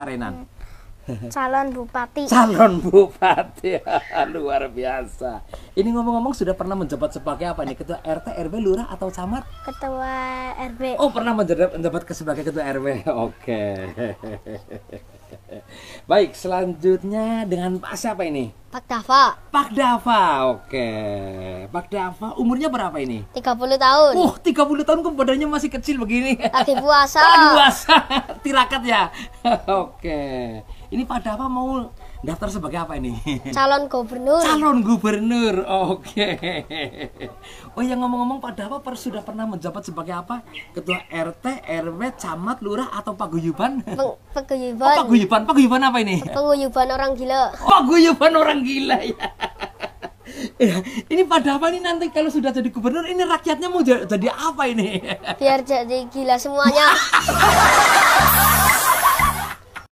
Renan? calon bupati Calon bupati. Luar biasa. Ini ngomong-ngomong sudah pernah menjabat sebagai apa nih? Ketua RT, RW, lurah atau camat? ketua RW Oh, pernah menjabat, menjabat sebagai ketua RW. Oke. Baik, selanjutnya dengan Pak siapa ini? Pak Dava Pak Dava. Oke. Pak Dava umurnya berapa ini? 30 tahun Oh, 30 tahun kok badannya masih kecil begini. lagi puasa Aduh, puasa. Tirakat ya. Oke. Ini Pak Dava mau daftar sebagai apa ini? calon gubernur Calon gubernur. Oke. Oh yang ngomong-ngomong Pak Dava per- sudah pernah menjabat sebagai apa? Ketua RT, RW, camat, lurah atau paguyuban? Peng- Oh, paguyuban paguyuban. Paguyuban apa ini? penguyuban orang gila Oh, paguyuban orang gila ya. Ya, ini Pak Dava ini nanti kalau sudah jadi gubernur ini rakyatnya mau ja- jadi apa ini? biar jadi gila semuanya